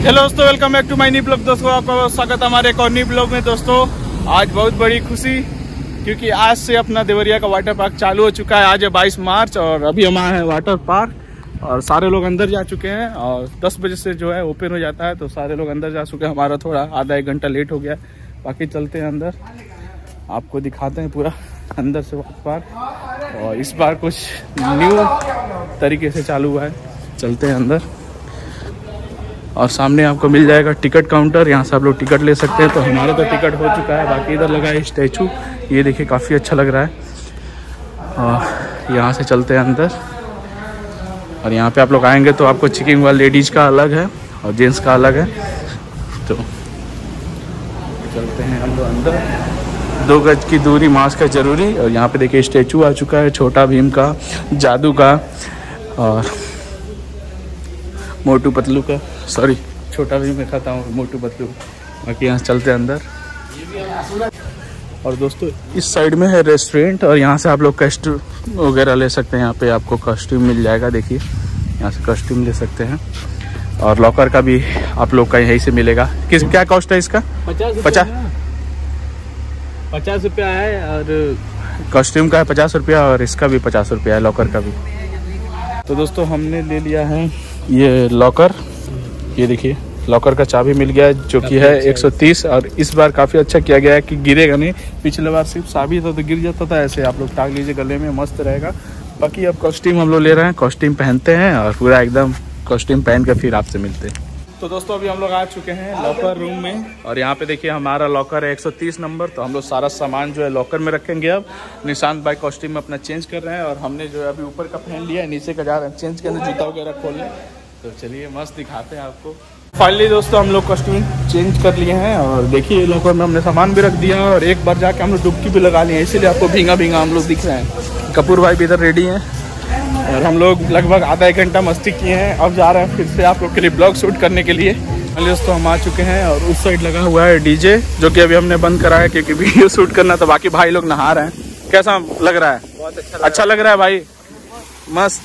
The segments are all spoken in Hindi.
हेलो दोस्तों welcome back to my new blog दोस्तों, आपका स्वागत है हमारे एक और न्यू ब्लॉग में। दोस्तों, आज बहुत बड़ी खुशी, क्योंकि आज से अपना देवरिया का वाटर पार्क चालू हो चुका है। आज है 22 मार्च और अभी हम आए हैं वाटर पार्क और सारे लोग अंदर जा चुके हैं और 10 बजे से जो है ओपन हो जाता है तो सारे लोग अंदर जा चुके हैं। हमारा थोड़ा आधा एक घंटा लेट हो गया बाकी चलते हैं अंदर। आपको दिखाते हैं पूरा अंदर से वाटर पार्क और इस बार कुछ न्यू तरीके से चालू हुआ है। चलते हैं अंदर। और सामने आपको मिल जाएगा टिकट काउंटर। यहाँ से आप लोग टिकट ले सकते हैं। तो हमारा तो टिकट हो चुका है। बाकी इधर लगा है स्टैचू। ये देखिए, काफ़ी अच्छा लग रहा है। और यहाँ से चलते हैं अंदर। और यहाँ पे आप लोग आएँगे तो आपको चिकिंग वाला लेडीज़ का अलग है और जेंट्स का अलग है। तो चलते हैं हम लोग अंदर। दो गज की दूरी मास्क है ज़रूरी। और यहाँ पे देखिए, स्टैचू आ चुका है छोटा भीम का, जादू का और मोटू पतलू का। सॉरी छोटा भी मैं खाता हूँ मोटू पतलू। बाकी यहाँ चलते हैं अंदर। और दोस्तों इस साइड में है रेस्टोरेंट और यहाँ से आप लोग कस्ट्यूम वगैरह ले सकते हैं। यहाँ पे आपको कस्ट्यूम मिल जाएगा देखिए। यहाँ से कस्ट्यूम ले सकते हैं। और लॉकर का भी आप लोग का यहीं से मिलेगा। किस क्या कॉस्ट है इसका? पचास पचास पचास रुपया है और कॉस्ट्यूम का है पचास रुपया और इसका भी पचास रुपया है लॉकर का भी। तो दोस्तों हमने ले लिया है ये लॉकर ये देखिए लॉकर का चाबी मिल गया है जो कि है 130 और इस बार काफ़ी अच्छा किया गया है कि गिरेगा नहीं। पिछले बार सिर्फ़ चाबी था तो गिर जाता था ऐसे आप लोग टांग लीजिए गले में मस्त रहेगा। बाकी अब कॉस्ट्यूम हम लोग ले रहे हैं कॉस्ट्यूम पहनते हैं और पूरा एकदम कॉस्ट्यूम पहन कर फिर आपसे मिलते हैं। तो दोस्तों अभी हम लोग आ चुके हैं लॉकर रूम में और यहाँ पे देखिए हमारा लॉकर है 130 नंबर तो हम लोग सारा सामान जो है लॉकर में रखेंगे अब। निशांत भाई कॉस्ट्यूम में अपना चेंज कर रहे हैं और हमने जो है अभी ऊपर का पहन लिया है नीचे का जा रहे हैं चेंज करने जूता वगैरह खोल खोलने तो चलिए मस्त दिखाते हैं आपको। फाइनली दोस्तों हम लोग कॉस्ट्यूम चेंज कर लिए हैं और देखिए लॉकर में हमने सामान भी रख दिया और एक बार जाके हम लोग डुबकी भी लगा लिए इसीलिए आपको भींगा भींगा हम लोग दिख रहे हैं। कपूर भाई भी इधर रेडी हैं और हम लोग लगभग आधा एक घंटा मस्ती किए हैं। अब जा रहे हैं फिर से आप लोग के लिए ब्लॉग शूट करने के लिए। दोस्तों हम आ चुके हैं और उस साइड लगा हुआ है डीजे जो कि अभी हमने बंद करा है क्योंकि वीडियो शूट करना तो बाकी भाई लोग नहा रहे हैं। कैसा लग रहा है? बहुत अच्छा अच्छा लग रहा है भाई? मस्त।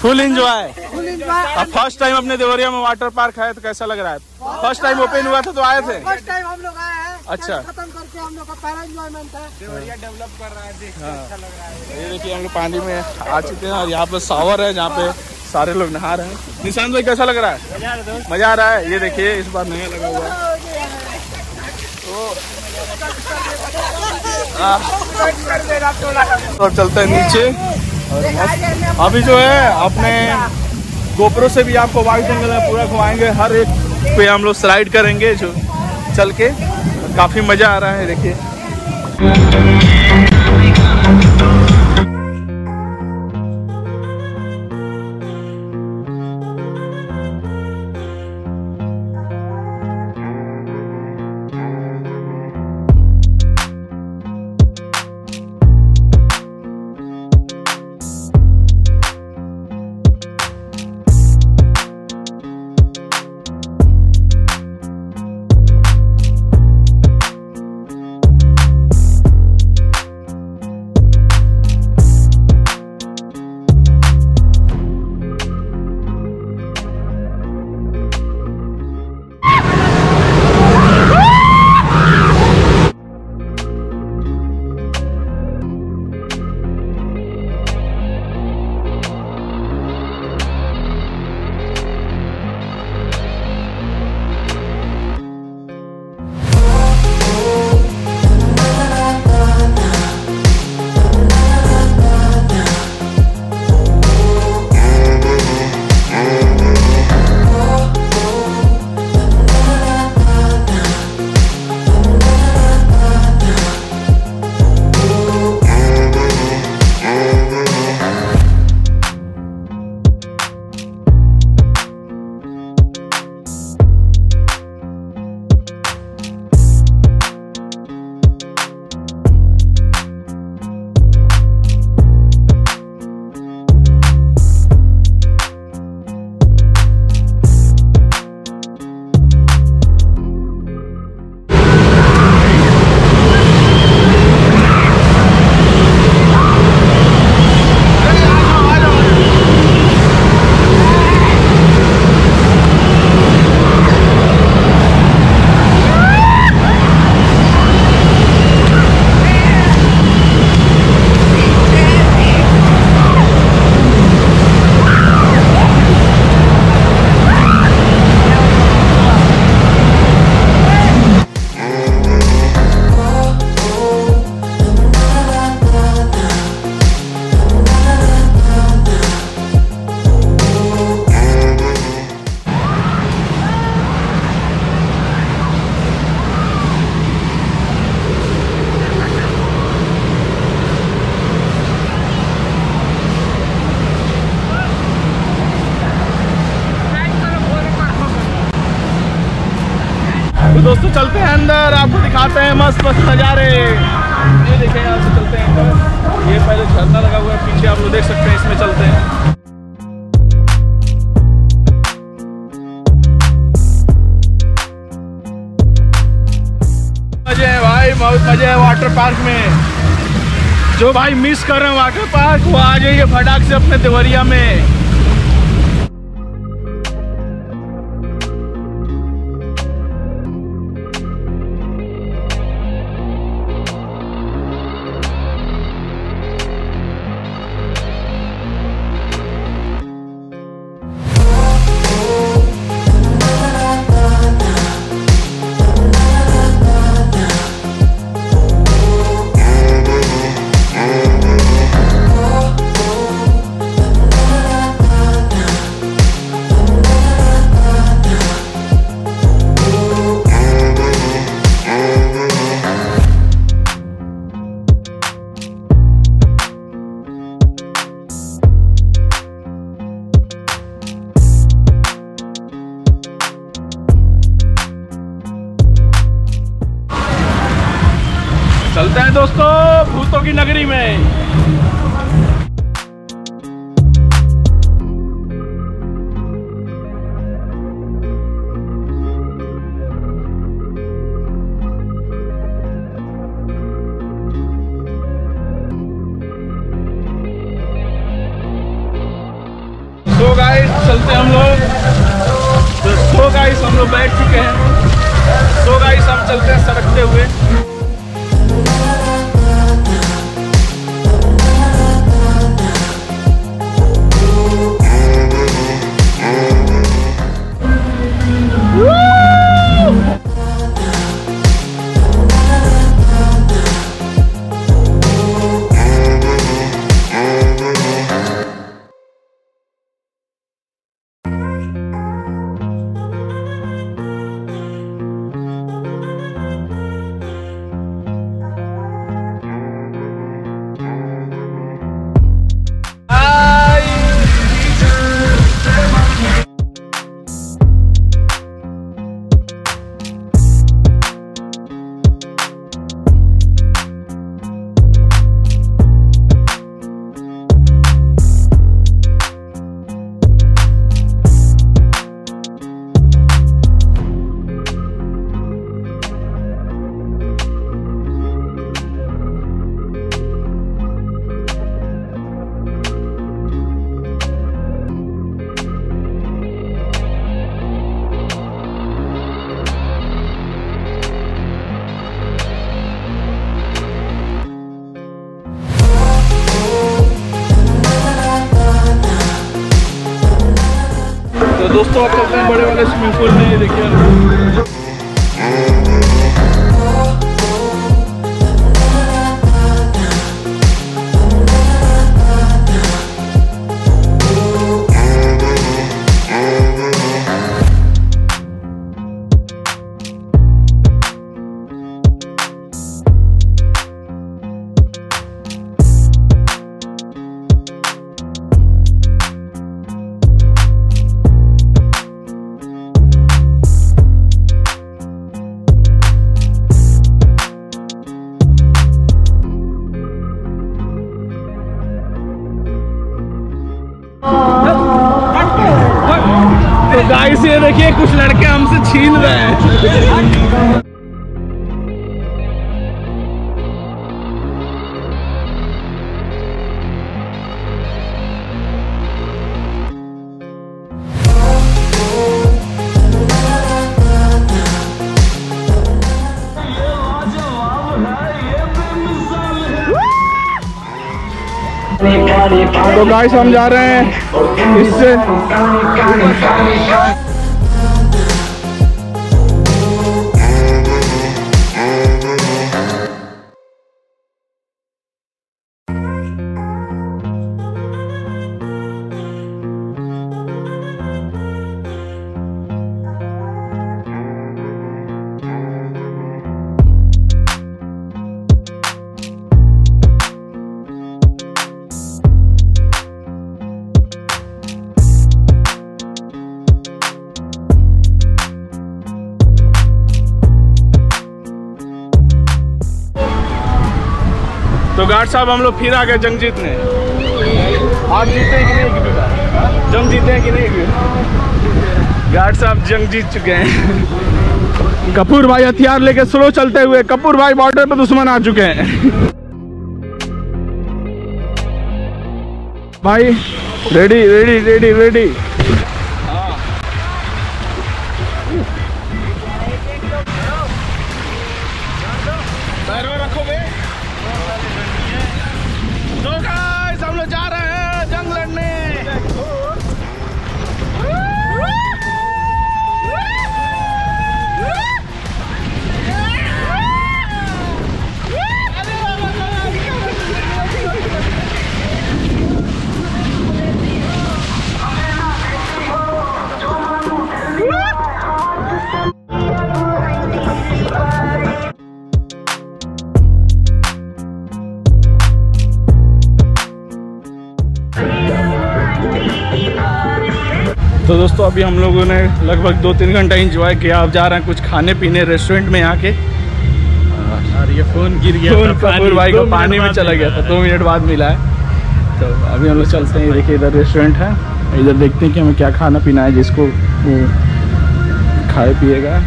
फुल इंजॉय अब फ़र्स्ट टाइम अपने देवरिया में वाटर पार्क है तो कैसा लग रहा है? फ़र्स्ट टाइम ओपन हुआ था तो आए थे? फ़र्स्ट टाइम हम लोग आए हैं। अच्छा। खत्म करके हम लोग का पहला एंजॉयमेंट है। देवरिया डेवलप कर रहा है देख अच्छा लग रहा है। ये देखिए हम लोग पानी में आ चुके हैं और यहाँ पे शावर है जहाँ पे सारे लोग नहा रहे हैं। निशांत भाई कैसा लग रहा है? मज़ा आ रहा है ये देखिए इस बार नया लगा हुआ है। तो चलते हैं नीचे। अभी जो है, अपने गोपरों से भी आपको वाइट जंगल में पूरा घुमाएँगे। हर एक पे हम लोग स्लाइड करेंगे जो चल के। काफ़ी मज़ा आ रहा है, देखिए। चलते हैं अंदर, आपको दिखाते हैं मस्त मस्त नज़ारे। ये देखें यहाँ से चलते हैं अंदर। ये पहले झरना लगा हुआ है, पीछे आप लोग देख सकते हैं, इसमें चलते हैं। मज़े है भाई, बहुत मज़े है वाटर पार्क में। जो भाई मिस कर रहे हैं वाटर पार्क वो आ जाइए फटाक से अपने देवरिया में। दोस्तों, भूतों की नगरी में। सो गाइस चलते हम लोग। तो सो गाइस हम लोग बैठ चुके हैं। सो गाइस हम चलते हैं सड़कते हुए। चलते हैं बड़े गाइस ये देखिए कुछ लड़के हमसे छीन रहे हैं। तो गाइस हम जा रहे हैं इससे। तो गार्ड साहब, हम लोग फिर आ गए जंग जीतने। आप जीते कि नहीं जंग जीते हैं कि नहीं गार्ड साहब, जंग जीत चुके हैं। कपूर भाई हथियार लेके स्लो चलते हुए, कपूर भाई बॉर्डर पे दुश्मन आ चुके हैं। भाई रेडी रेडी रेडी रेडी दोस्तों अभी हम लोगों ने लगभग दो तीन घंटा इंजॉय किया। अब जा रहे हैं कुछ खाने पीने रेस्टोरेंट में आके। और ये फ़ोन गिर गया फ़ोन कपूर भाई को पानी में चला गया था। दो मिनट बाद मिला है। तो अभी हम लोग चलते हैं। देखिए इधर रेस्टोरेंट है। इधर देखते हैं कि हमें क्या खाना पीना है जिसको वो खाए पिएगा।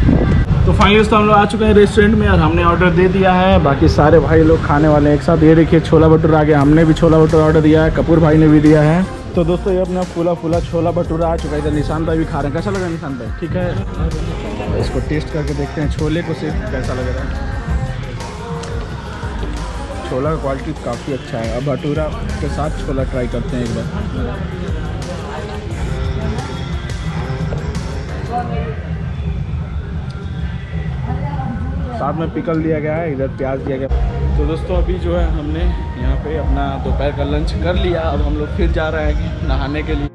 तो फाइनली तो हम लोग आ चुके हैं रेस्टोरेंट में और हमने ऑर्डर दे दिया है। बाकी सारे भाई लोग खाने वाले हैं एक साथ। ये देखिए छोला भटूरा आ गया। हमने भी छोला भटूरा ऑर्डर दिया है। कपूर भाई ने भी दिया है। तो दोस्तों ये अपना फूला फूला छोला भटूरा आ चुका है इधर निशान भाई भी खा रहे हैं। कैसा लगा निशान भाई? ठीक है? इसको टेस्ट करके देखते हैं। छोले को सिर्फ़ कैसा लग रहा है? छोला का क्वालिटी काफ़ी अच्छा है। अब भटूरा के साथ छोला ट्राई करते हैं एक बार। साथ में पिकल दिया गया है, इधर प्याज दिया गया। तो दोस्तों अभी जो है हमने पे अपना दोपहर का लंच कर लिया। अब हम लोग फिर जा रहे हैं नहाने के लिए।